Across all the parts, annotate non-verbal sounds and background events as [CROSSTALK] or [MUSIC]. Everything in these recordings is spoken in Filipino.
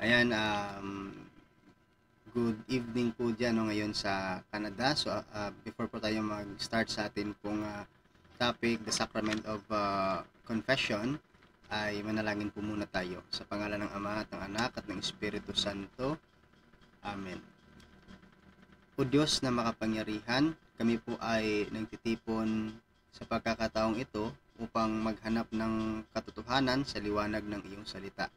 Ayan, um, good evening po dyan no, ngayon sa Canada. So, uh, before po tayo mag-start sa atin pong uh, topic, the sacrament of uh, confession, ay manalangin po muna tayo. Sa pangalan ng Ama at ng Anak at ng Espiritu Santo. Amen. O Diyos na makapangyarihan, kami po ay nagtitipon sa pagkakataong ito upang maghanap ng katotohanan sa liwanag ng iyong salita.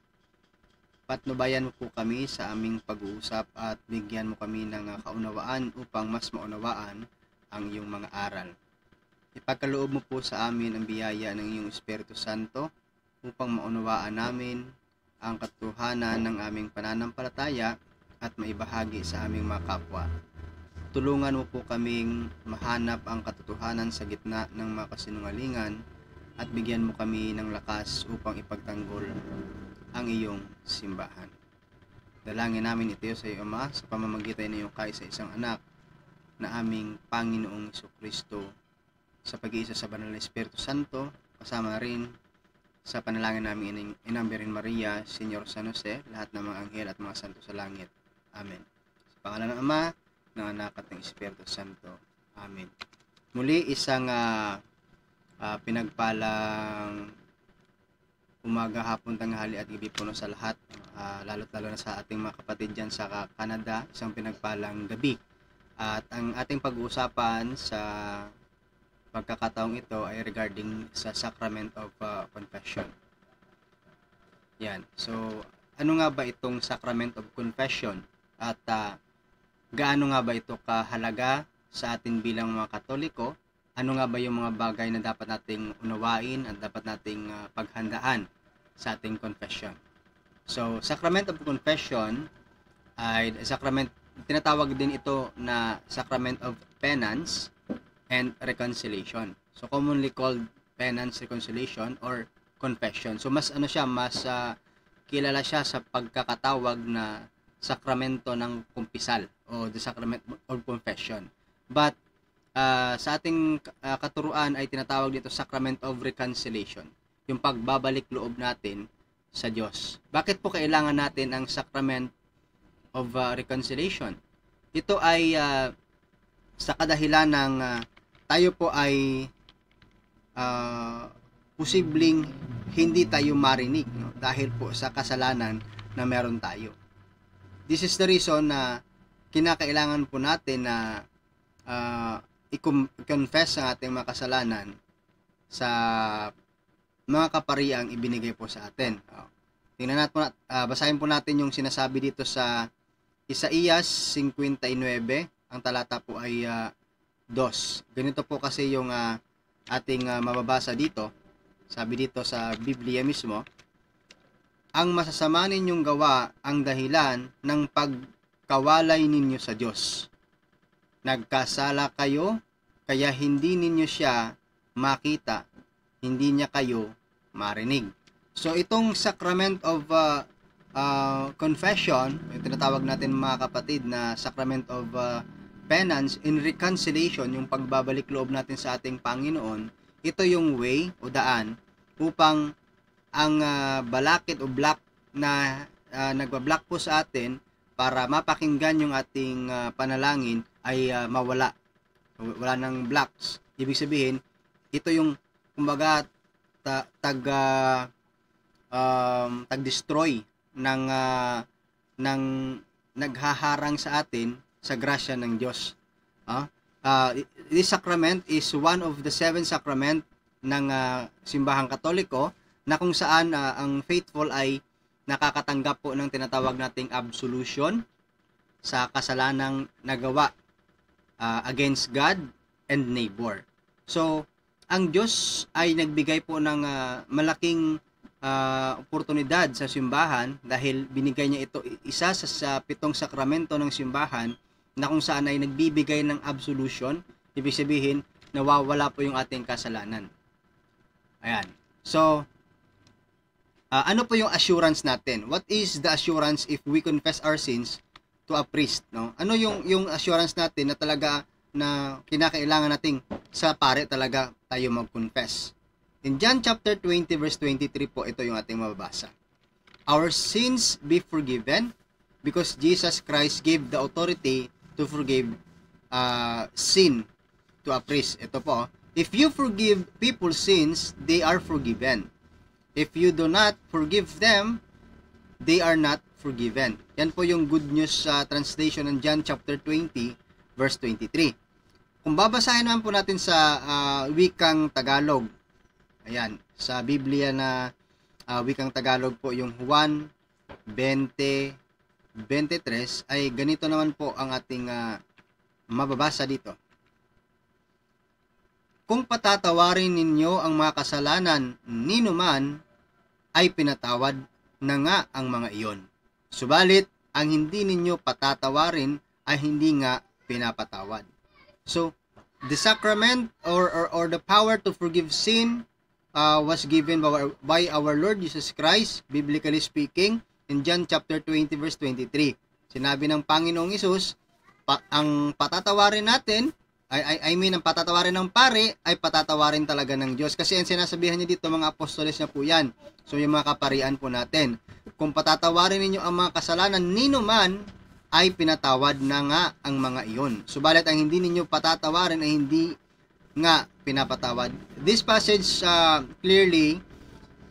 Patnubayan mo po kami sa aming pag-uusap at bigyan mo kami ng ah, kaunawaan upang mas maunawaan ang iyong mga aral. Ipagkaloob mo po sa amin ang biyaya ng iyong Espiritu Santo upang maunawaan namin ang katotohanan ng aming pananampalataya at maibahagi sa aming mga kapwa. Tulungan mo po kaming mahanap ang katotohanan sa gitna ng mga kasinungalingan at bigyan mo kami ng lakas upang ipagtanggol ang iyong simbahan. Dalangin namin ito sa iyo, Ama, sa pamamagitan ng iyong kaisa isang anak na aming Panginoong Iso Kristo sa pag-iisa sa Banal na Espiritu Santo, kasama rin sa panalangin namin inambirin Maria, Senyor San Jose, lahat ng mga anghel at mga santo sa langit. Amen. Sa pangalan ng Ama, ng Anak at ng Espiritu Santo. Amen. Muli, isang uh, uh, pinagpalang umaga, hapon, tanghali at gabi puno sa lahat. Uh, lalo't lalo na sa ating mga kapatid dyan sa Canada, isang pinagpalang gabi. At ang ating pag-uusapan sa pagkakataong ito ay regarding sa Sacrament of uh, Confession. Yan. So, ano nga ba itong Sacrament of Confession? At uh, gaano nga ba ito kahalaga sa atin bilang mga Katoliko? Ano nga ba yung mga bagay na dapat nating unawain at dapat nating uh, paghandaan sa ating confession? So, Sacrament of Confession ay sacrament tinatawag din ito na Sacrament of Penance and Reconciliation. So, commonly called Penance, Reconciliation, or Confession. So, mas ano siya, mas uh, kilala siya sa pagkakatawag na sakramento ng kumpisal o the sacrament of confession. But uh, sa ating uh, katuruan ay tinatawag dito sacrament of reconciliation, yung pagbabalik loob natin sa Diyos. Bakit po kailangan natin ang sacrament of uh, reconciliation? Ito ay uh, sa kadahilan ng uh, tayo po ay uh, posibleng hindi tayo marinig no? dahil po sa kasalanan na meron tayo. This is the reason na kinakailangan po natin na uh, i-confess ang ating mga kasalanan sa mga kapariang ibinigay po sa atin. Uh, tingnan natin po, uh, basahin po natin yung sinasabi dito sa Isaías 59, ang talata po ay uh, 2. Ganito po kasi yung uh, ating uh, mababasa dito. Sabi dito sa Biblia mismo, ang masasama ninyong gawa ang dahilan ng pagkawalay ninyo sa Diyos. Nagkasala kayo, kaya hindi ninyo siya makita, hindi niya kayo marinig. So itong sacrament of uh, uh, confession, yung tinatawag natin mga kapatid na sacrament of uh, penance in reconciliation, yung pagbabalik loob natin sa ating Panginoon, ito yung way o daan upang ang uh, balakid o block na uh, nagbablock po sa atin para mapakinggan yung ating uh, panalangin ay uh, mawala. Wala nang blocks. Ibig sabihin, ito yung kumbaga ta, tag uh, um, tag-destroy ng uh, ng naghaharang sa atin sa grasya ng Diyos. Uh, uh, this sacrament is one of the seven sacrament ng uh, simbahang katoliko na kung saan uh, ang faithful ay nakakatanggap po ng tinatawag nating absolution sa kasalanang nagawa uh, against God and neighbor. So, ang Diyos ay nagbigay po ng uh, malaking uh, oportunidad sa simbahan dahil binigay niya ito isa sa, sa pitong sakramento ng simbahan na kung saan ay nagbibigay ng absolution, ibig sabihin, nawawala po yung ating kasalanan. Ayan. So, Uh, ano po yung assurance natin? What is the assurance if we confess our sins to a priest, no? Ano yung yung assurance natin na talaga na kinakailangan nating sa pare talaga tayo mag-confess? In John chapter 20 verse 23 po ito yung ating mababasa. our sins be forgiven because Jesus Christ gave the authority to forgive uh, sin to a priest. Ito po, if you forgive people's sins, they are forgiven. If you do not forgive them, they are not forgiven. Yan po yung good news uh, translation ng John chapter 20 verse 23. Kung babasahin naman po natin sa uh, wikang Tagalog, ayan, sa Biblia na uh, wikang Tagalog po yung Juan 20 23 ay ganito naman po ang ating uh, mababasa dito. Kung patatawarin ninyo ang mga kasalanan ninuman, ay pinatawad na nga ang mga iyon. Subalit, ang hindi ninyo patatawarin ay hindi nga pinapatawad. So, the sacrament or, or, or the power to forgive sin uh, was given by our, by our Lord Jesus Christ, biblically speaking, in John chapter 20 verse 23. Sinabi ng Panginoong Isus, pa, ang patatawarin natin, ay, ay, I mean, ang patatawarin ng pare, ay patatawarin talaga ng Diyos. Kasi ang sinasabihan niya dito, mga apostoles na po yan. So, yung mga kaparian po natin. Kung patatawarin ninyo ang mga kasalanan, nino man, ay pinatawad na nga ang mga iyon. Subalit ang hindi ninyo patatawarin ay hindi nga pinapatawad. This passage uh, clearly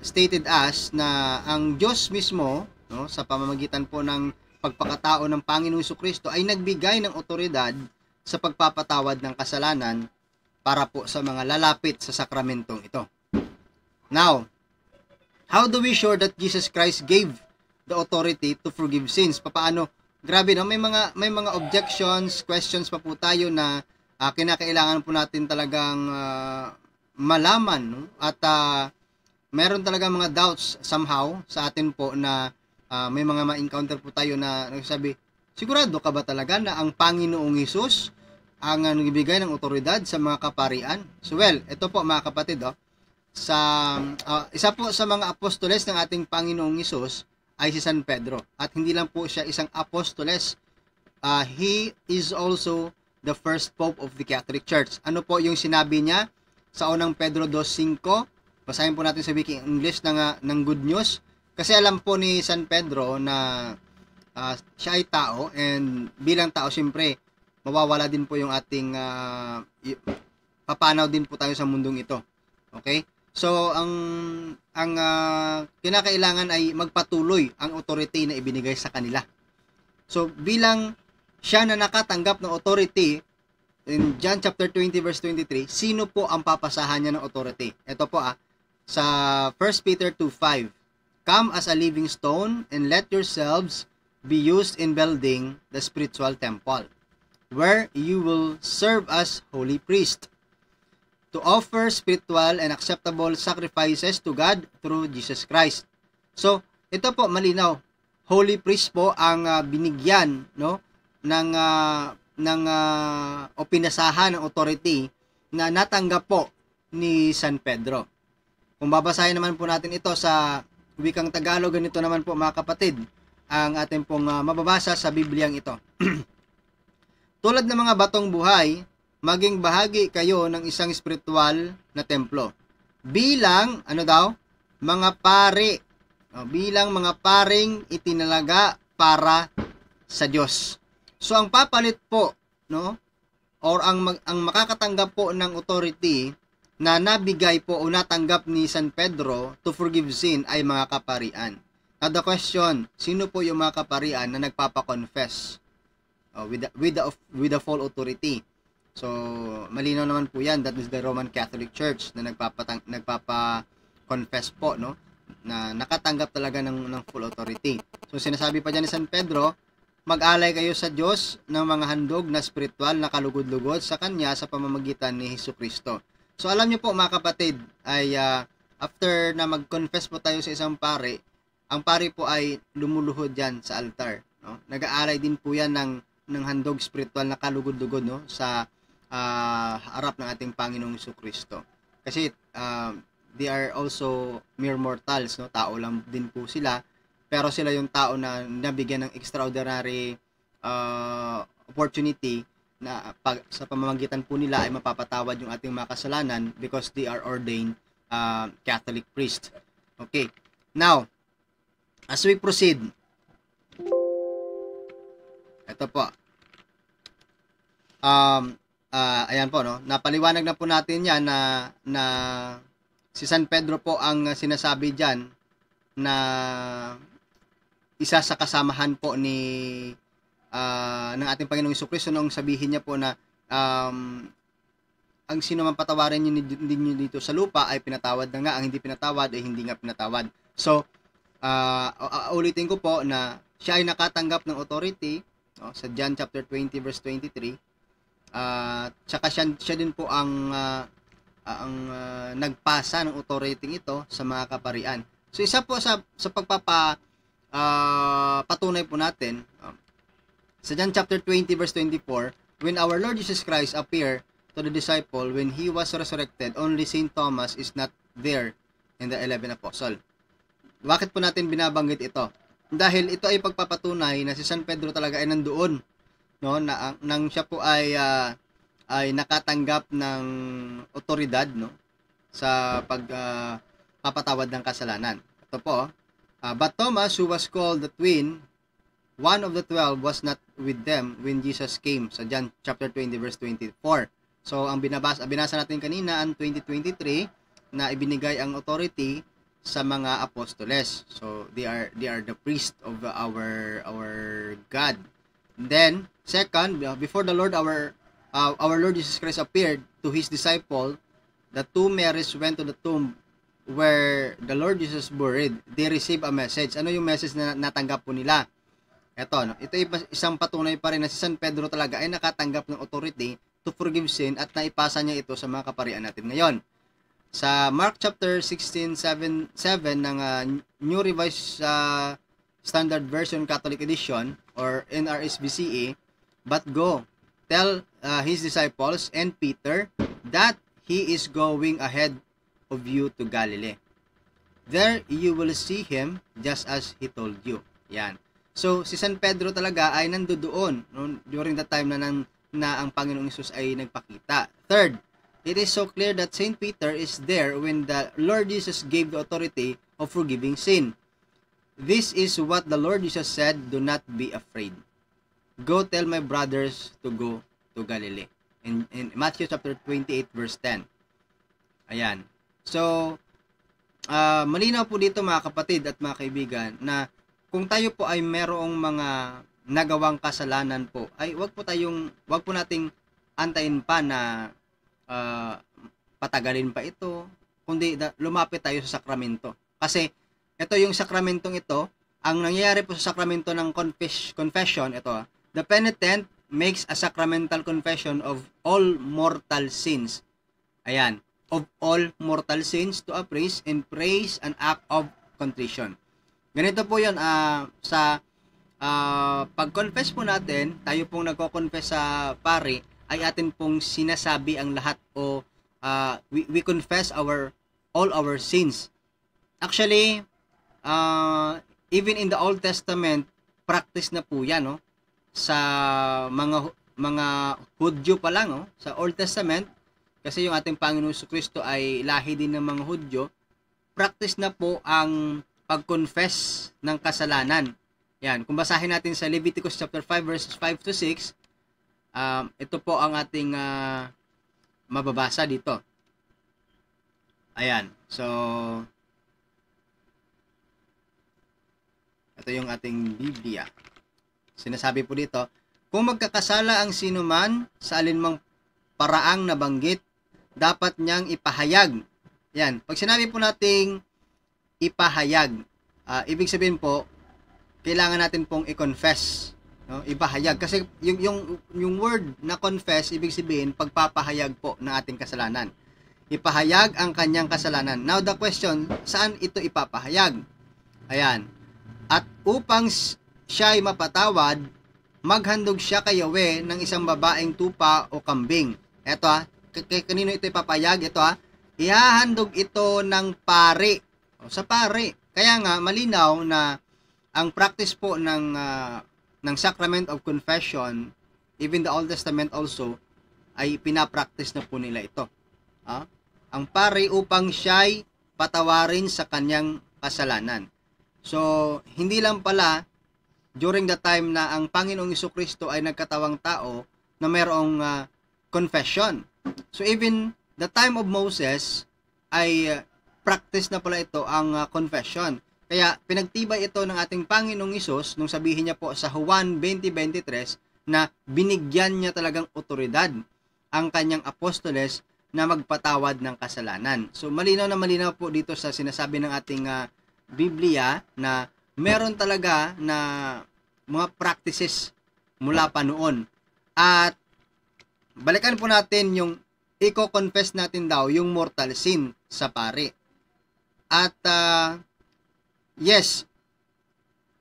stated as na ang Diyos mismo no, sa pamamagitan po ng pagpakatao ng Panginoong Kristo ay nagbigay ng otoridad sa pagpapatawad ng kasalanan para po sa mga lalapit sa sakramentong ito. Now, how do we sure that Jesus Christ gave the authority to forgive sins? Paano? Grabe no, may mga may mga objections, questions pa po tayo na uh, kinakailangan po natin talagang uh, malaman no? at uh, meron talaga mga doubts somehow sa atin po na uh, may mga ma-encounter po tayo na nagsasabi, sigurado ka ba talaga na ang Panginoong Hesus ang nagbibigay ng otoridad sa mga kaparian? So well, ito po mga kapatid, oh, sa uh, isa po sa mga apostoles ng ating Panginoong Hesus ay si San Pedro. At hindi lang po siya isang apostoles, uh, he is also the first pope of the Catholic Church. Ano po yung sinabi niya sa unang Pedro 2.5? Basahin po natin sa wiki English ng, uh, ng Good News. Kasi alam po ni San Pedro na uh, siya ay tao and bilang tao siyempre mawawala din po yung ating uh, papanaw din po tayo sa mundong ito. Okay? So ang ang uh, kinakailangan ay magpatuloy ang authority na ibinigay sa kanila. So bilang siya na nakatanggap ng authority in John chapter 20 verse 23, sino po ang papasahan niya ng authority? Ito po ah sa 1 Peter 2:5 Come as a living stone and let yourselves be used in building the spiritual temple, where you will serve as holy priest, to offer spiritual and acceptable sacrifices to God through Jesus Christ. So, ito po malinaw. Holy priest po ang uh, binigyan no ng uh, ng uh, o pinasahan ng authority na natanggap po ni San Pedro. Kung babasahin naman po natin ito sa wikang Tagalog, ganito naman po mga kapatid, ang ating pong uh, mababasa sa Bibliang ito. [CLEARS THROAT] Tulad ng mga batong buhay, maging bahagi kayo ng isang spiritual na templo. Bilang, ano daw? Mga pare. O, bilang mga paring itinalaga para sa Diyos. So, ang papalit po, no? Or ang, mag, ang makakatanggap po ng authority na nabigay po o natanggap ni San Pedro to forgive sin ay mga kaparian. Now the question, sino po yung mga kaparian na nagpapa-confess uh, with, the, with, the, with the full authority? So, malinaw naman po yan. That is the Roman Catholic Church na nagpapatang, nagpapa-confess po, no? Na nakatanggap talaga ng, ng full authority. So, sinasabi pa dyan ni San Pedro, mag-alay kayo sa Diyos ng mga handog na spiritual na kalugod-lugod sa Kanya sa pamamagitan ni Hesus Kristo. So alam niyo po mga kapatid, ay uh, after na mag-confess po tayo sa isang pare, ang pare po ay lumuluhod diyan sa altar, no? Nag-aalay din po 'yan ng ng handog spiritual na kalugod-lugod no sa uh, harap ng ating Panginoong Kristo. Kasi uh, they are also mere mortals, no? Tao lang din po sila, pero sila yung tao na nabigyan ng extraordinary uh, opportunity na pag, sa pamamagitan po nila ay mapapatawad yung ating mga kasalanan because they are ordained uh, Catholic priest. Okay. Now, As we proceed, ito po. Um, uh, ayan po, no? Napaliwanag na po natin yan na, na si San Pedro po ang sinasabi diyan na isa sa kasamahan po ni uh, ng ating Panginoong Kristo nung sabihin niya po na um, ang sino man patawarin niyo ninyo dito sa lupa ay pinatawad na nga, ang hindi pinatawad ay hindi nga pinatawad. So, uh, ulitin ko po na siya ay nakatanggap ng authority no, sa John chapter 20 verse 23. Uh, tsaka siya, siya din po ang uh, ang uh, nagpasa ng authority ito sa mga kaparian. So isa po sa sa pagpapa uh, patunay po natin uh, sa John chapter 20 verse 24, when our Lord Jesus Christ appeared to the disciple when he was resurrected, only Saint Thomas is not there in the 11 apostle. Bakit po natin binabanggit ito? Dahil ito ay pagpapatunay na si San Pedro talaga ay nandoon no na nang siya po ay uh, ay nakatanggap ng otoridad no sa pag uh, papatawad ng kasalanan. Ito po, uh, but Thomas who was called the twin, one of the twelve was not with them when Jesus came sa John chapter 20 verse 24. So, ang binabasa, binasa natin kanina, ang 2023, na ibinigay ang authority sa mga apostoles. So, they are they are the priest of our our God. Then, second, before the Lord our uh, our Lord Jesus Christ appeared to his disciple, the two Marys went to the tomb where the Lord Jesus buried. They received a message. Ano yung message na natanggap po nila? Ito, no? ito isang patunay pa rin na si San Pedro talaga ay nakatanggap ng authority to forgive sin at naipasa niya ito sa mga kaparian natin ngayon. Sa Mark chapter 16, 7, 7 ng uh, New Revised uh, Standard Version Catholic Edition or NRSVCE, But go, tell uh, his disciples and Peter that he is going ahead of you to Galilee. There you will see him just as he told you. Yan. So, si San Pedro talaga ay nandoon no, during the time na nang na ang Panginoong Isus ay nagpakita. Third, it is so clear that Saint Peter is there when the Lord Jesus gave the authority of forgiving sin. This is what the Lord Jesus said, do not be afraid. Go tell my brothers to go to Galilee. In, in Matthew chapter 28 verse 10. Ayan. So, uh, malinaw po dito mga kapatid at mga kaibigan na kung tayo po ay merong mga nagawang kasalanan po ay wag po tayong wag po nating antayin pa na uh, patagalin pa ito kundi lumapit tayo sa sakramento kasi ito yung sakramentong ito. Ang nangyayari po sa sakramento ng confess, confession ito the penitent makes a sacramental confession of all mortal sins. Ayan. Of all mortal sins to a priest and praise an act of contrition. Ganito po yon uh, sa uh, pag-confess po natin, tayo pong nagko-confess sa pari, ay atin pong sinasabi ang lahat o uh, we, we confess our all our sins. Actually, uh, even in the Old Testament, practice na po yan, no? Sa mga mga Hudyo pa lang, no? Sa Old Testament, kasi yung ating Panginoon Kristo ay lahi din ng mga Hudyo, practice na po ang pag-confess ng kasalanan yan, kung basahin natin sa Leviticus chapter 5 verses 5 to 6, um, ito po ang ating uh, mababasa dito. Ayan. So, ito yung ating Biblia. Sinasabi po dito, kung magkakasala ang sino man sa alinmang paraang nabanggit, dapat niyang ipahayag. Yan. Pag sinabi po nating ipahayag, uh, ibig sabihin po, kailangan natin pong i-confess, no? Ibahayag kasi yung yung yung word na confess ibig sabihin pagpapahayag po ng ating kasalanan. Ipahayag ang kanyang kasalanan. Now the question, saan ito ipapahayag? Ayan. At upang siya ay mapatawad, maghandog siya kay Yahweh ng isang babaeng tupa o kambing. Ito ah, kanino ito ipapahayag? Ito ah, ihahandog ito ng pari. O, sa pari. Kaya nga, malinaw na ang practice po ng uh, ng sacrament of confession, even the Old Testament also, ay pinapractice na po nila ito. Ah? Ang pari upang siya'y patawarin sa kanyang kasalanan. So, hindi lang pala during the time na ang Panginoong Kristo ay nagkatawang tao na mayroong uh, confession. So, even the time of Moses ay uh, practice na pala ito ang uh, confession. Kaya pinagtibay ito ng ating Panginoong Isus nung sabihin niya po sa Juan 20:23 na binigyan niya talagang otoridad ang kanyang apostoles na magpatawad ng kasalanan. So malinaw na malinaw po dito sa sinasabi ng ating uh, Biblia na meron talaga na mga practices mula pa noon. At balikan po natin yung i-confess natin daw yung mortal sin sa pari. At uh, yes,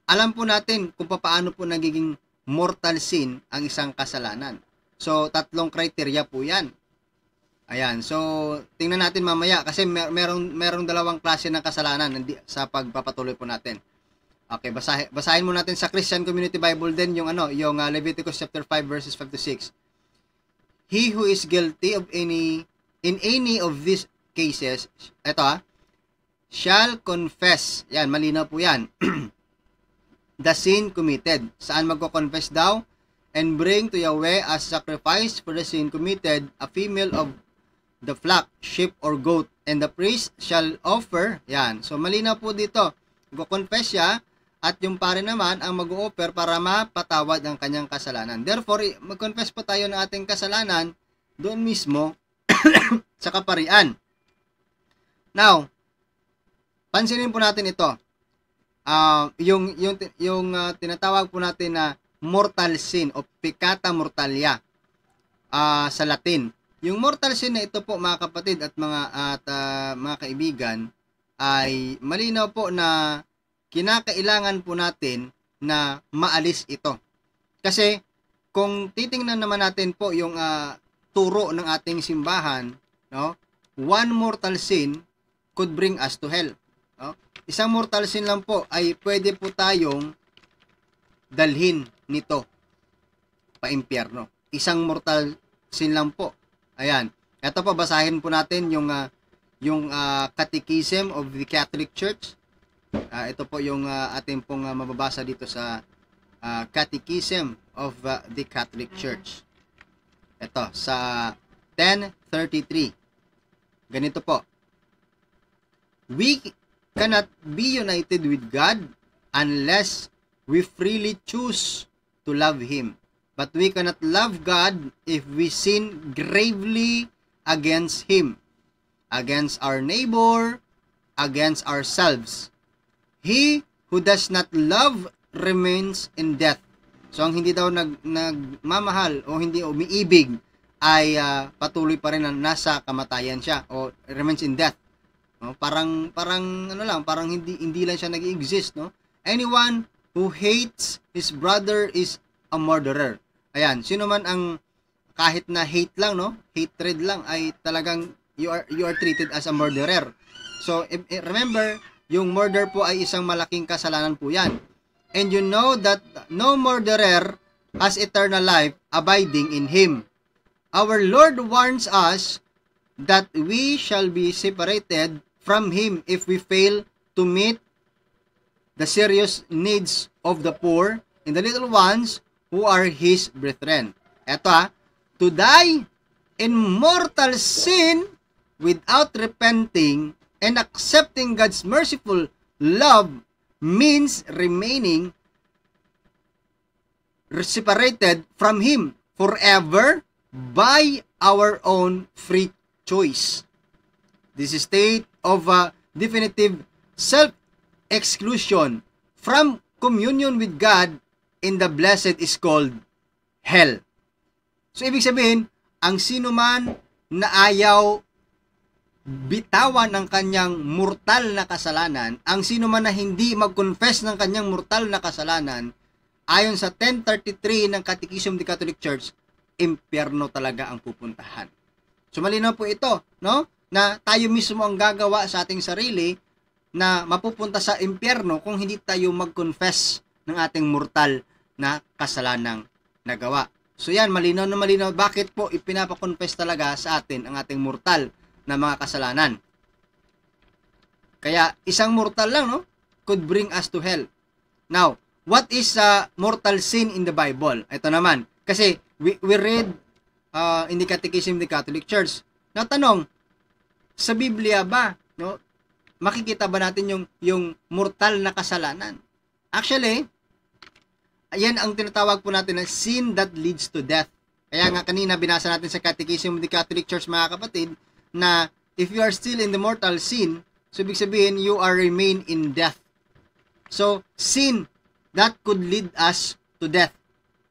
alam po natin kung paano po nagiging mortal sin ang isang kasalanan. So, tatlong criteria po yan. Ayan, so tingnan natin mamaya kasi mer- merong merong dalawang klase ng kasalanan sa pagpapatuloy po natin. Okay, basahin basahin mo natin sa Christian Community Bible din yung ano, yung uh, Leviticus chapter 5 verses 5 to 6. He who is guilty of any in any of these cases, eto ah, shall confess. Yan, malinaw po yan. [CLEARS THROAT] the sin committed. Saan magko-confess daw? And bring to Yahweh as sacrifice for the sin committed a female of the flock, sheep or goat. And the priest shall offer. Yan. So, malinaw po dito. Go-confess siya at yung pare naman ang mag-offer para mapatawad ang kanyang kasalanan. Therefore, mag-confess po tayo ng ating kasalanan doon mismo [COUGHS] sa kaparian. Now, pansinin po natin ito. Uh, yung yung yung uh, tinatawag po natin na mortal sin o peccata mortalia uh, sa Latin. Yung mortal sin na ito po mga kapatid at mga at uh, mga kaibigan ay malinaw po na kinakailangan po natin na maalis ito. Kasi kung titingnan naman natin po yung uh, turo ng ating simbahan, no? One mortal sin could bring us to hell. No? Isang mortal sin lang po ay pwede po tayong dalhin nito pa impyerno. Isang mortal sin lang po. Ayan. Ito po basahin po natin yung uh, yung uh, Catechism of the Catholic Church. Uh, ito po yung uh, ating pong uh, mababasa dito sa uh, Catechism of uh, the Catholic Church. Ito sa 1033. Ganito po. We cannot be united with God unless we freely choose to love Him. But we cannot love God if we sin gravely against Him, against our neighbor, against ourselves. He who does not love remains in death. So ang hindi daw nag nagmamahal o hindi umiibig ay uh, patuloy pa rin na nasa kamatayan siya o remains in death. No? Parang parang ano lang, parang hindi hindi lang siya nag-exist, no? Anyone who hates his brother is a murderer. Ayan, sino man ang kahit na hate lang, no? Hatred lang ay talagang you are you are treated as a murderer. So, if, remember, yung murder po ay isang malaking kasalanan po 'yan. And you know that no murderer has eternal life abiding in him. Our Lord warns us that we shall be separated from Him if we fail to meet the serious needs of the poor and the little ones who are His brethren. Ito ah, to die in mortal sin without repenting and accepting God's merciful love means remaining separated from Him forever by our own free choice. This state of uh, definitive self-exclusion from communion with God in the blessed is called hell. So, ibig sabihin, ang sino man na ayaw bitawan ang kanyang mortal na kasalanan, ang sino man na hindi mag-confess ng kanyang mortal na kasalanan, ayon sa 1033 ng Catechism of the Catholic Church, impyerno talaga ang pupuntahan. So malinaw po ito, no? na tayo mismo ang gagawa sa ating sarili na mapupunta sa impyerno kung hindi tayo mag-confess ng ating mortal na kasalanang nagawa. So yan, malinaw na malinaw bakit po ipinapakonfess talaga sa atin ang ating mortal na mga kasalanan. Kaya isang mortal lang, no? could bring us to hell. Now, what is uh, mortal sin in the Bible? Ito naman. Kasi we, we read uh, in the Catechism of the Catholic Church. Natanong, sa Biblia ba, no, makikita ba natin yung, yung mortal na kasalanan? Actually, ayan ang tinatawag po natin na sin that leads to death. Kaya nga kanina binasa natin sa Catechism of the Catholic Church mga kapatid na if you are still in the mortal sin, so ibig sabihin you are remain in death. So, sin that could lead us to death.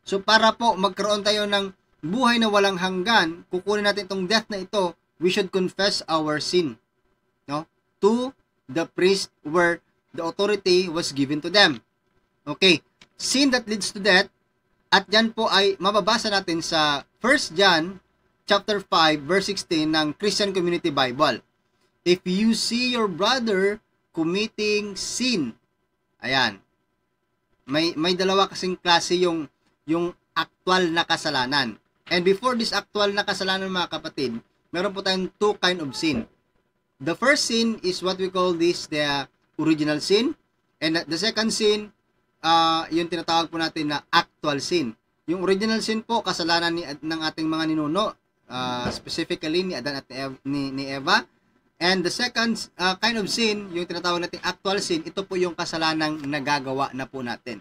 So, para po magkaroon tayo ng buhay na walang hanggan, kukunin natin itong death na ito, we should confess our sin. No? To the priest where the authority was given to them. Okay. Sin that leads to death, at yan po ay mababasa natin sa 1 John chapter 5 verse 16 ng Christian Community Bible. If you see your brother committing sin, ayan, may may dalawa kasing klase yung yung actual na kasalanan. And before this actual na kasalanan mga kapatid, meron po tayong two kind of sin. The first sin is what we call this the original sin. And the second sin, uh, yung tinatawag po natin na actual sin. Yung original sin po, kasalanan ni, ng ating mga ninuno, uh, specifically ni Adan at ni, ni Eva. And the second uh, kind of sin, yung tinatawag natin actual sin, ito po yung kasalanang nagagawa na po natin.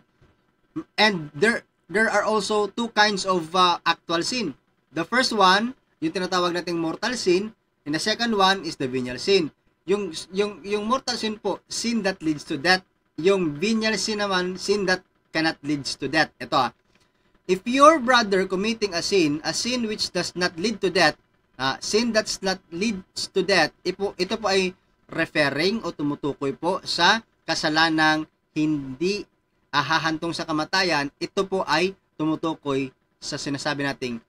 And there there are also two kinds of uh, actual sin. The first one, yung tinatawag nating mortal sin, and the second one is the venial sin. Yung yung yung mortal sin po, sin that leads to death. Yung venial sin naman, sin that cannot leads to death. Ito ah. If your brother committing a sin, a sin which does not lead to death, uh, sin that not leads to death, ito, ito po ay referring o tumutukoy po sa kasalanang hindi ahahantong sa kamatayan, ito po ay tumutukoy sa sinasabi nating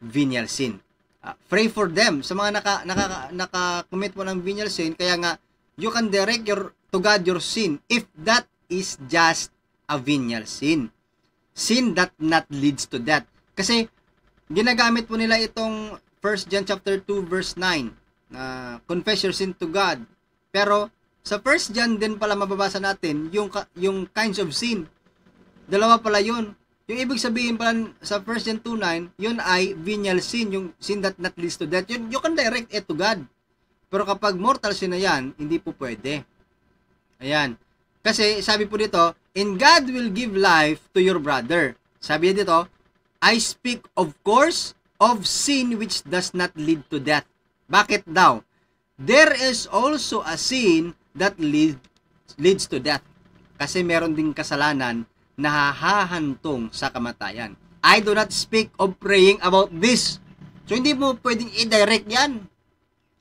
venial sin. Uh, pray for them sa mga naka naka naka-commit po ng venial sin kaya nga you can direct your to God your sin if that is just a venial sin. Sin that not leads to death. Kasi ginagamit po nila itong 1 John chapter 2 verse 9 na uh, confess your sin to God. Pero sa first John din pala mababasa natin yung yung kinds of sin. Dalawa pala 'yun. Yung ibig sabihin pala sa first John 2:9, 'yun ay venial sin, yung sin that not leads to death. Yun, you can direct it to God. Pero kapag mortal sin na 'yan, hindi po pwede. Ayan. Kasi sabi po dito, "And God will give life to your brother." Sabi dito, I speak of course of sin which does not lead to death. Bakit daw? There is also a sin that lead, leads to death. Kasi meron ding kasalanan na hahantong sa kamatayan. I do not speak of praying about this. So, hindi mo pwedeng i-direct yan.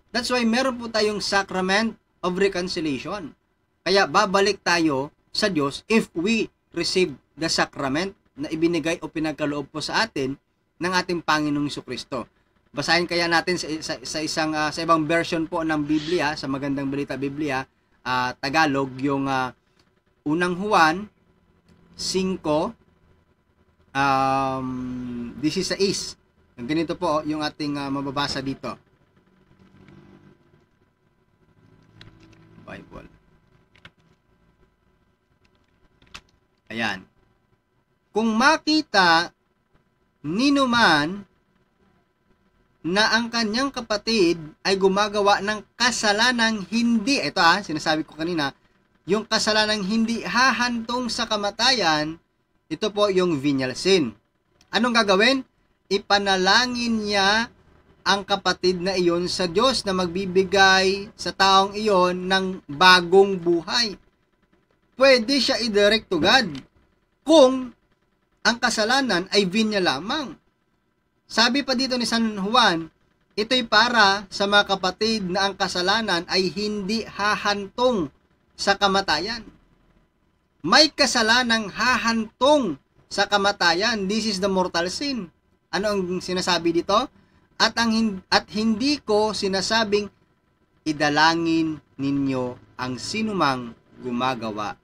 That's why meron po tayong sacrament of reconciliation. Kaya babalik tayo sa Diyos if we receive the sacrament na ibinigay o pinagkaloob po sa atin ng ating Panginoong Kristo. Basahin kaya natin sa, sa, sa isang uh, sa ibang version po ng Biblia, sa magandang balita Biblia, uh, Tagalog, yung uh, unang Juan 5 um, 16. Ganito po yung ating uh, mababasa dito. Bible. Ayan. Kung makita nino man na ang kanyang kapatid ay gumagawa ng kasalanang hindi, ito ah, sinasabi ko kanina, yung kasalanang hindi hahantong sa kamatayan, ito po yung venial sin. Anong gagawin? Ipanalangin niya ang kapatid na iyon sa Diyos na magbibigay sa taong iyon ng bagong buhay. Pwede siya i-direct to God kung ang kasalanan ay venial lamang. Sabi pa dito ni San Juan, ito'y para sa mga kapatid na ang kasalanan ay hindi hahantong sa kamatayan. May kasalanang hahantong sa kamatayan. This is the mortal sin. Ano ang sinasabi dito? At ang at hindi ko sinasabing idalangin ninyo ang sinumang gumagawa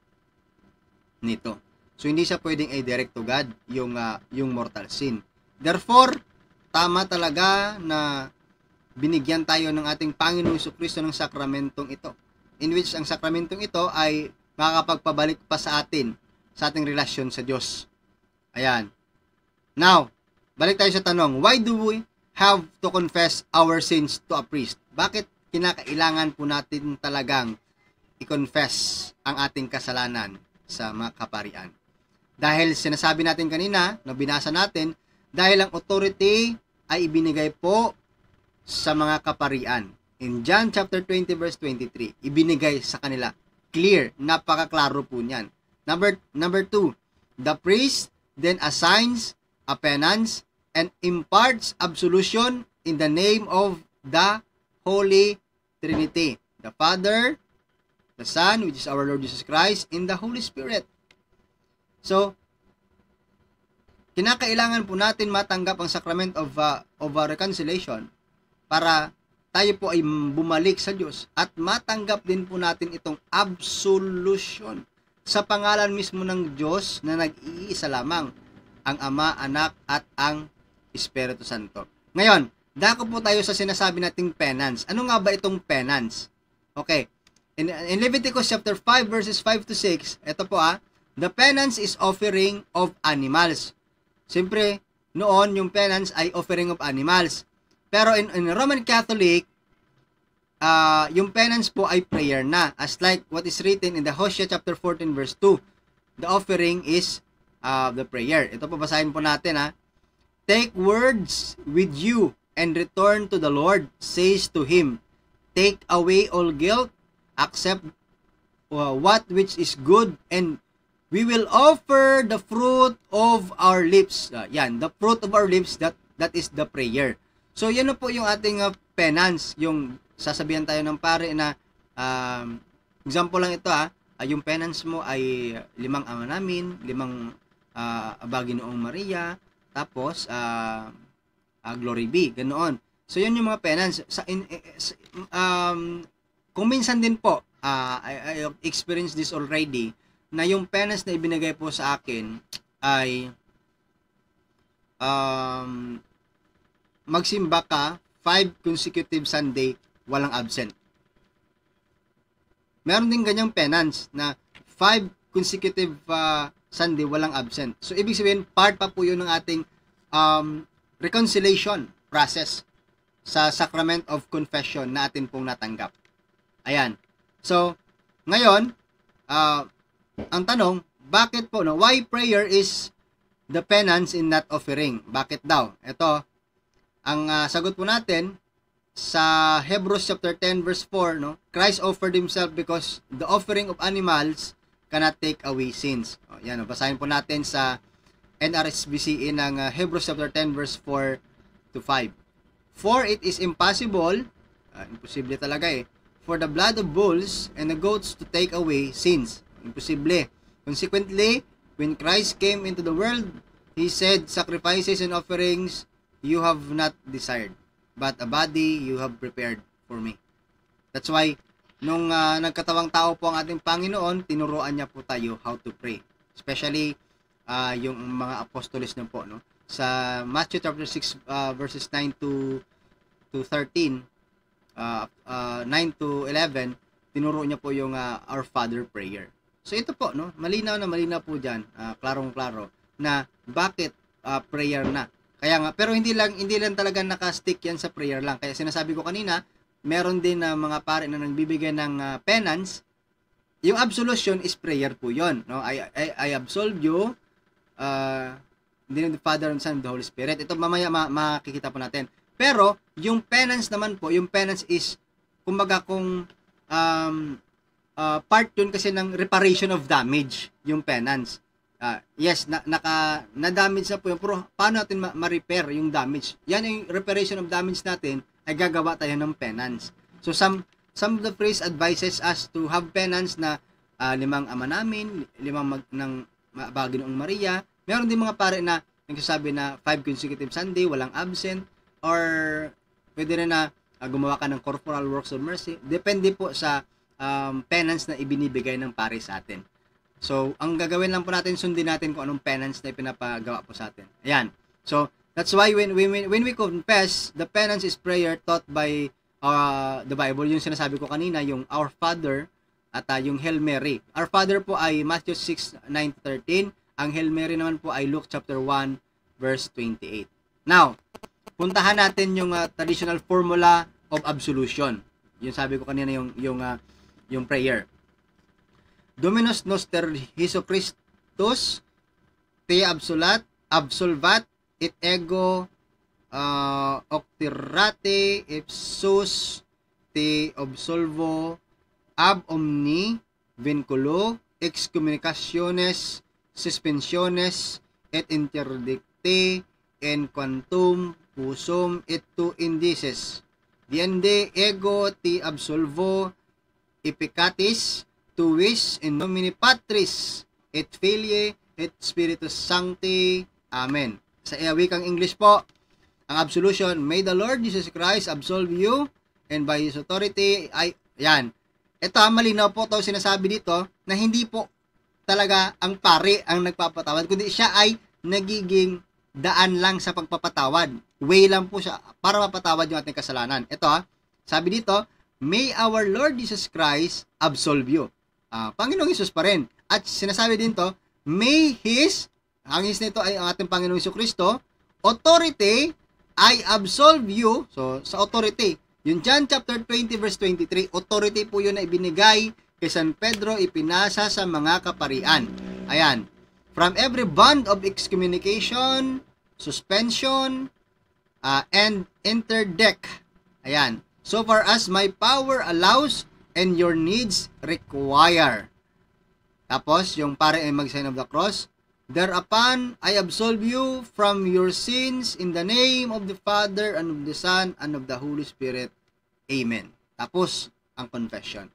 nito. So hindi siya pwedeng i-direct to God yung uh, yung mortal sin. Therefore, tama talaga na binigyan tayo ng ating Panginoong Kristo ng sakramentong ito. In which ang sakramentong ito ay makakapagpabalik pa sa atin sa ating relasyon sa Diyos. Ayan. Now, balik tayo sa tanong, why do we have to confess our sins to a priest? Bakit kinakailangan po natin talagang i-confess ang ating kasalanan sa mga kaparian? Dahil sinasabi natin kanina, na binasa natin, dahil ang authority ay ibinigay po sa mga kaparian. In John chapter 20 verse 23, ibinigay sa kanila. Clear, napakaklaro po niyan. Number number 2, the priest then assigns a penance and imparts absolution in the name of the Holy Trinity. The Father, the Son, which is our Lord Jesus Christ, in the Holy Spirit. So, kinakailangan po natin matanggap ang sacrament of, uh, of reconciliation para tayo po ay bumalik sa Diyos at matanggap din po natin itong absolution sa pangalan mismo ng Diyos na nag-iisa lamang ang Ama, Anak at ang Espiritu Santo. Ngayon, dako po tayo sa sinasabi nating penance. Ano nga ba itong penance? Okay. In, in Leviticus chapter 5 verses 5 to 6, ito po ah, the penance is offering of animals. Siyempre, noon yung penance ay offering of animals. Pero in, in Roman Catholic, uh, yung penance po ay prayer na. As like what is written in the Hosea chapter 14 verse 2. The offering is uh, the prayer. Ito po basahin po natin ha. Take words with you and return to the Lord, says to him, Take away all guilt, accept uh, what which is good, and we will offer the fruit of our lips. Uh, yan, the fruit of our lips, that that is the prayer. So, yan po yung ating uh, penance, yung sasabihan tayo ng pare na, um, example lang ito ah, uh, yung penance mo ay limang ama namin, limang uh, abagi noong Maria, tapos, uh, uh, glory be, ganoon. So, yan yung mga penance. Sa, in, um, kung minsan din po, uh, I, I experienced this already, na yung penance na ibinigay po sa akin ay um, magsimba ka 5 consecutive Sunday walang absent. Meron din ganyang penance na 5 consecutive uh, Sunday walang absent. So ibig sabihin part pa po 'yun ng ating um, reconciliation process sa sacrament of confession na atin pong natanggap. Ayan. So ngayon, uh, ang tanong, bakit po, no? Why prayer is the penance in that offering? Bakit daw? Ito, ang uh, sagot po natin sa Hebrews chapter 10 verse 4, no? Christ offered himself because the offering of animals cannot take away sins. O, yan, no? basahin po natin sa NRSBCE ng uh, Hebrews chapter 10 verse 4 to 5. For it is impossible, uh, imposible talaga eh, for the blood of bulls and the goats to take away sins. Imposible. Consequently, when Christ came into the world, He said, Sacrifices and offerings you have not desired, but a body you have prepared for me. That's why, nung uh, nagkatawang tao po ang ating Panginoon, tinuruan niya po tayo how to pray. Especially, uh, yung mga apostolis na po, no? Sa Matthew chapter 6, uh, verses 9 to, to 13, uh, uh, 9 to 11, tinuro niya po yung uh, Our Father prayer. So ito po, no, malinaw na malinaw po diyan, uh, ah, klarong-klaro na bakit uh, prayer na. Kaya nga, pero hindi lang hindi lang talaga naka-stick yan sa prayer lang. Kaya sinasabi ko kanina, meron din na uh, mga pare na nagbibigay ng uh, penance. Yung absolution is prayer po 'yon, no? I I, I absolve you uh, in the Father and Son and the Holy Spirit. Ito mamaya ma- makikita po natin. Pero yung penance naman po, yung penance is kumbaga kung um, uh, part yun kasi ng reparation of damage, yung penance. Uh, yes, na, naka, na-damage na po yun, pero paano natin ma-repair yung damage? Yan yung reparation of damage natin, ay gagawa tayo ng penance. So, some, some of the priests advises us to have penance na uh, limang ama namin, limang mag, ng bagay ng Maria. Meron din mga pare na nagsasabi na five consecutive Sunday, walang absent, or pwede rin na uh, gumawa ka ng corporal works of mercy. Depende po sa um, penance na ibinibigay ng pare sa atin. So, ang gagawin lang po natin, sundin natin kung anong penance na ipinapagawa po sa atin. Ayan. So, that's why when, when, when we confess, the penance is prayer taught by uh, the Bible. Yung sinasabi ko kanina, yung Our Father, at uh, yung Hail Mary. Our Father po ay Matthew 6, 9-13. Ang Hail Mary naman po ay Luke chapter 1, verse 28. Now, puntahan natin yung uh, traditional formula of absolution. Yung sabi ko kanina yung yung uh, yung prayer. Dominus noster Hesus Christus te absolat absolvat et ego uh, octirate ipsus te absolvo ab omni vinculo excommunicaciones suspensiones et interdicte en quantum pusum et tu indices. Diende ego ti absolvo epicatis tuis in nomine patris et filii et spiritus sancti. Amen sa wikang english po ang absolution may the lord jesus christ absolve you and by his authority ay yan ito, malinaw po to sinasabi dito na hindi po talaga ang pare ang nagpapatawad, kundi siya ay nagiging daan lang sa pagpapatawad. Way lang po siya para mapatawad yung ating kasalanan. Ito ha, sabi dito, May our Lord Jesus Christ absolve you. Uh, Panginoong Isus pa rin. At sinasabi din to, May His, ang His nito ay ang ating Panginoong Isus Kristo, authority, I absolve you. So, sa authority, yung John chapter 20 verse 23, authority po yun na ibinigay kay San Pedro ipinasa sa mga kaparian. Ayan. From every bond of excommunication, suspension, uh, and interdict. Ayan. So far as my power allows and your needs require. Tapos, yung pare ay mag-sign of the cross. Thereupon, I absolve you from your sins in the name of the Father and of the Son and of the Holy Spirit. Amen. Tapos, ang confession.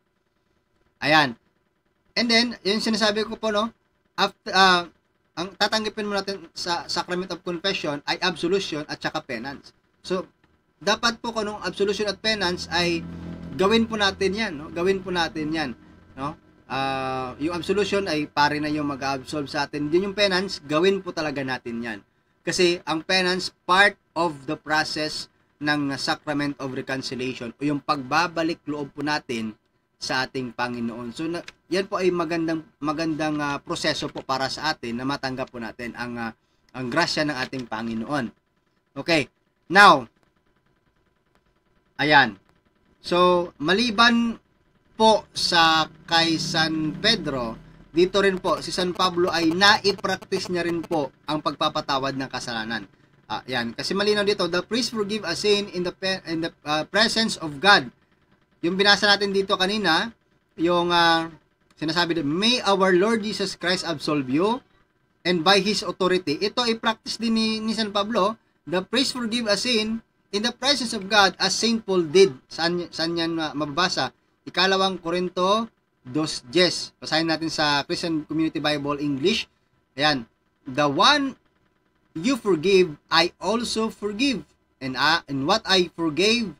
Ayan. And then, yung sinasabi ko po, no, after, uh, ang tatanggapin mo natin sa sacrament of confession ay absolution at saka penance. So, dapat po kung absolution at penance ay gawin po natin yan, no? Gawin po natin yan, no? Uh, yung absolution ay pare na yung mag-absolve sa atin. Din yung penance, gawin po talaga natin yan. Kasi ang penance, part of the process ng sacrament of reconciliation o yung pagbabalik loob po natin sa ating Panginoon. So na, yan po ay magandang magandang uh, proseso po para sa atin na matanggap po natin ang uh, ang grasya ng ating Panginoon. Okay. Now, ayan. So, maliban po sa kay San Pedro, dito rin po si San Pablo ay nai-practice niya rin po ang pagpapatawad ng kasalanan. Ah, yan. Kasi malinaw dito, the priest forgive a sin in the in the uh, presence of God. Yung binasa natin dito kanina, yung uh, sinasabi dito, may our Lord Jesus Christ absolve you and by His authority. Ito ay practice din ni, ni San Pablo. The priest forgive a sin in the presence of God as Saint Paul did. Saan, saan yan mababasa? Ikalawang Korinto 2.10. Basahin natin sa Christian Community Bible English. Ayan. The one you forgive, I also forgive. And, uh, and what I forgave,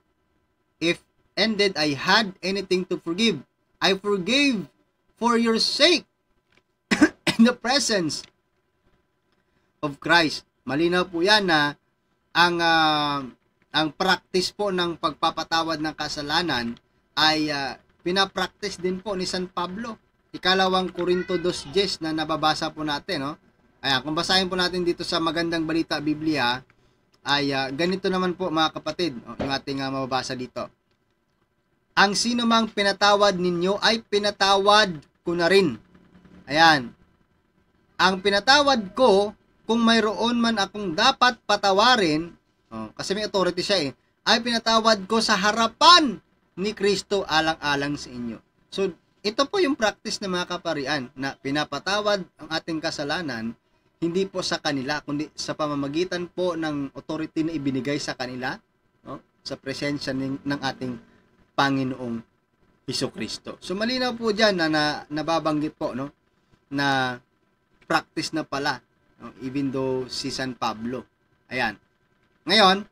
if ended I had anything to forgive, I forgave for your sake [COUGHS] in the presence of Christ. Malinaw po yan na ang uh, ang practice po ng pagpapatawad ng kasalanan ay uh, pinapractice din po ni San Pablo. Ikalawang Korinto 2.10 na nababasa po natin, no? Ayan, kung basahin po natin dito sa magandang balita Biblia, ay uh, ganito naman po mga kapatid, oh, yung ating uh, mababasa dito. Ang sino mang pinatawad ninyo ay pinatawad ko na rin. Ayan. Ang pinatawad ko, kung mayroon man akong dapat patawarin, oh, kasi may authority siya eh, ay pinatawad ko sa harapan ni Kristo alang-alang sa inyo. So, ito po yung practice ng mga kaparian na pinapatawad ang ating kasalanan hindi po sa kanila, kundi sa pamamagitan po ng authority na ibinigay sa kanila, no? sa presensya ng, ng ating Panginoong Heso Kristo. So malinaw po diyan na, na nababanggit po no na practice na pala no? even though si San Pablo. Ayan. Ngayon,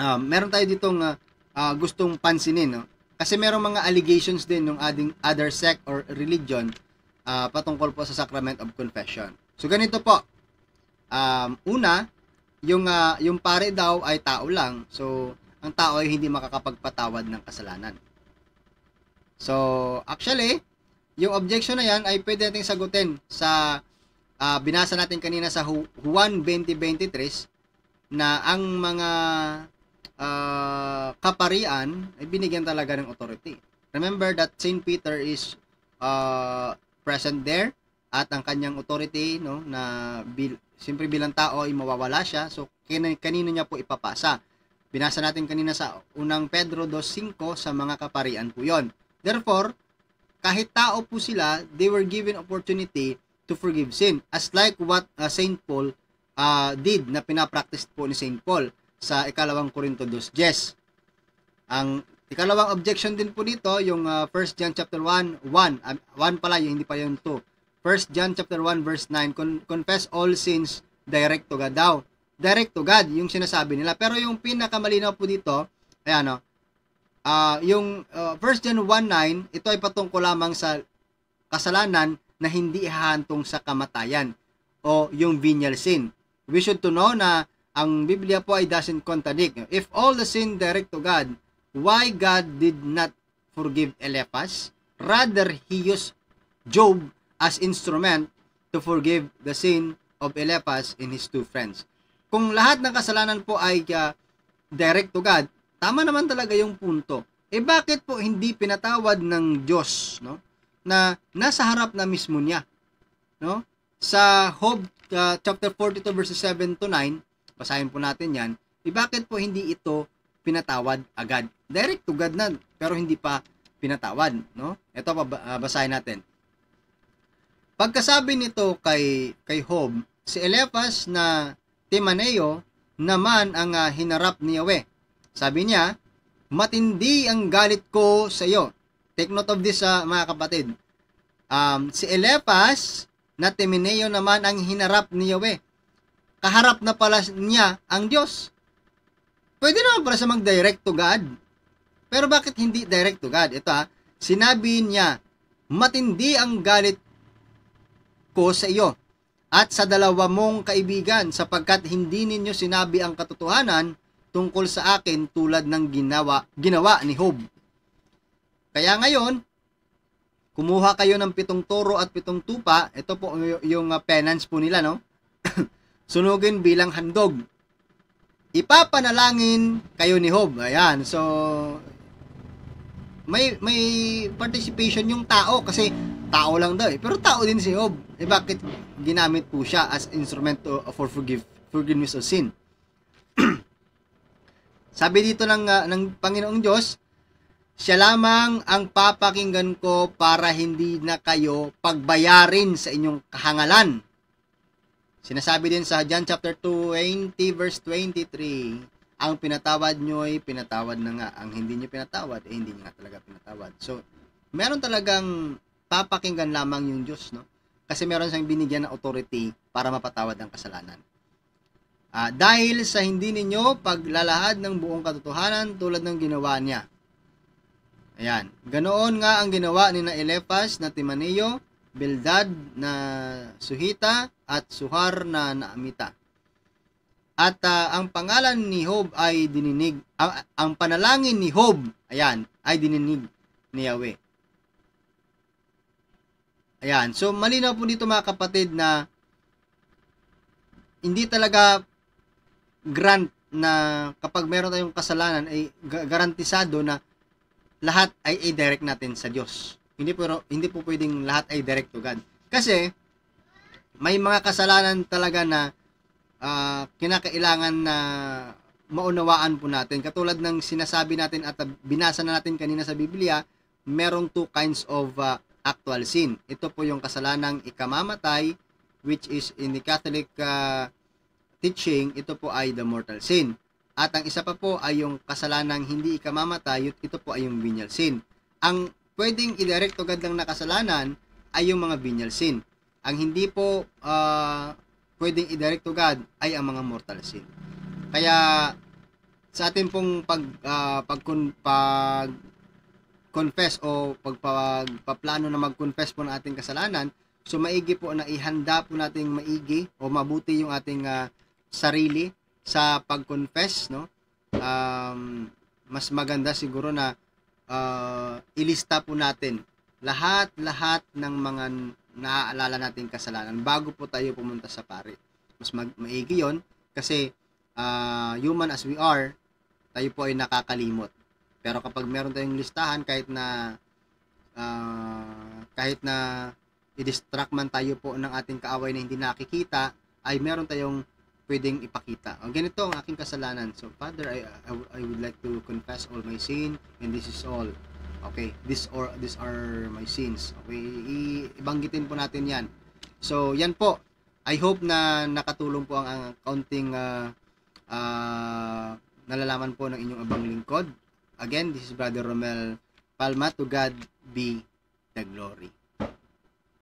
uh, meron tayo ditong uh, uh, gustong pansinin no. Kasi merong mga allegations din ng ading other sect or religion uh, patungkol po sa sacrament of confession. So ganito po. Um, una, yung uh, yung pare daw ay tao lang. So ang tao ay hindi makakapagpatawad ng kasalanan. So, actually, yung objection na yan ay pwede nating sagutin sa uh, binasa natin kanina sa Juan 20.23 na ang mga uh, kaparian ay binigyan talaga ng authority. Remember that St. Peter is uh, present there at ang kanyang authority no na bil, siyempre bilang tao ay mawawala siya so kin- kanino niya po ipapasa binasa natin kanina sa unang Pedro 2.5 sa mga kaparian po yon therefore kahit tao po sila they were given opportunity to forgive sin as like what uh, Saint Paul uh, did na pinapractice po ni Saint Paul sa ikalawang Korinto 2.10 ang ikalawang objection din po dito yung uh, 1 John chapter 1 1 uh, 1 pala yung hindi pa yung 2 1 John chapter 1 verse 9, con- confess all sins direct to God daw. Direct to God, yung sinasabi nila. Pero yung pinakamalinaw po dito, ayan o, uh, yung uh, 1 John 1.9, ito ay patungkol lamang sa kasalanan na hindi ihahantong sa kamatayan o yung venial sin. We should to know na ang Biblia po ay doesn't contradict. If all the sin direct to God, why God did not forgive Eliphaz? Rather, He used Job as instrument to forgive the sin of Eliphaz and his two friends. Kung lahat ng kasalanan po ay uh, direct to God, tama naman talaga yung punto. Eh bakit po hindi pinatawad ng Diyos, no? Na nasa harap na mismo niya, no? Sa Job uh, chapter 42 verses 7 to 9, basahin po natin 'yan. Eh bakit po hindi ito pinatawad agad? Direct to God na, pero hindi pa pinatawad, no? Ito pa uh, basahin natin. Pagkasabi nito kay kay Hob, si Eliphaz na Timaneo naman ang uh, hinarap ni Yahweh. Sabi niya, matindi ang galit ko sa iyo. Take note of this uh, mga kapatid. Um, si Eliphaz na Timaneo naman ang hinarap ni Yahweh. Kaharap na pala niya ang Diyos. Pwede naman pala sa mag-direct to God. Pero bakit hindi direct to God? Ito ha, sinabi niya, matindi ang galit ko sa iyo at sa dalawa mong kaibigan sapagkat hindi ninyo sinabi ang katotohanan tungkol sa akin tulad ng ginawa, ginawa ni Job. Kaya ngayon, kumuha kayo ng pitong toro at pitong tupa, ito po yung uh, penance po nila, no? [COUGHS] Sunugin bilang handog. Ipapanalangin kayo ni Job. Ayan, so may may participation yung tao kasi tao lang daw eh. Pero tao din si Job. Eh bakit ginamit po siya as instrument to, for forgive, forgiveness of sin? [CLEARS THROAT] Sabi dito ng, uh, ng Panginoong Diyos, siya lamang ang papakinggan ko para hindi na kayo pagbayarin sa inyong kahangalan. Sinasabi din sa John chapter 20 verse 23, ang pinatawad nyo ay pinatawad na nga. Ang hindi nyo pinatawad, eh hindi nyo nga talaga pinatawad. So, meron talagang papakinggan lamang yung Diyos, no? Kasi meron siyang binigyan ng authority para mapatawad ang kasalanan. Uh, dahil sa hindi ninyo paglalahad ng buong katotohanan tulad ng ginawa niya. Ayan. Ganoon nga ang ginawa ni na Eliphaz na Timaneo, Bildad na Suhita, at Suhar na Naamita. At uh, ang pangalan ni Job ay dininig, ang, ang panalangin ni Job, ayan, ay dininig ni Yahweh. Ayan. So, malinaw po dito mga kapatid na hindi talaga grant na kapag meron tayong kasalanan ay garantisado na lahat ay i-direct natin sa Diyos. Hindi po hindi po pwedeng lahat ay direct to God. Kasi may mga kasalanan talaga na uh, kinakailangan na maunawaan po natin. Katulad ng sinasabi natin at binasa na natin kanina sa Biblia, merong two kinds of uh, actual sin. Ito po yung kasalanang ikamamatay which is in the Catholic uh, teaching, ito po ay the mortal sin. At ang isa pa po ay yung kasalanang hindi ikamamatay, ito po ay yung venial sin. Ang pwedeng i-direct agad lang na kasalanan ay yung mga venial sin. Ang hindi po uh, pwedeng i-direct to God ay ang mga mortal sin. Kaya sa atin pong pag uh, pag, pag confess o pagpaplano na mag-confess po ng ating kasalanan, so maigi po na ihanda po nating maigi o mabuti yung ating uh, sarili sa pag-confess, no? Um, mas maganda siguro na ah, ilista po natin lahat-lahat ng mga naaalala nating kasalanan bago po tayo pumunta sa pare. Mas mag maigi yon kasi ah, human as we are, tayo po ay nakakalimot. Pero kapag meron tayong listahan kahit na ah, kahit na i-distract man tayo po ng ating kaaway na hindi nakikita, ay meron tayong pwedeng ipakita. Ang ganito ang aking kasalanan. So, Father, I, I, I would like to confess all my sin and this is all. Okay, this or these are my sins. Okay, ibanggitin po natin 'yan. So, yan po. I hope na nakatulong po ang, ang kaunting ah, ah, nalalaman po ng inyong abang lingkod. Again, this is Brother Romel Palma. To God be the glory.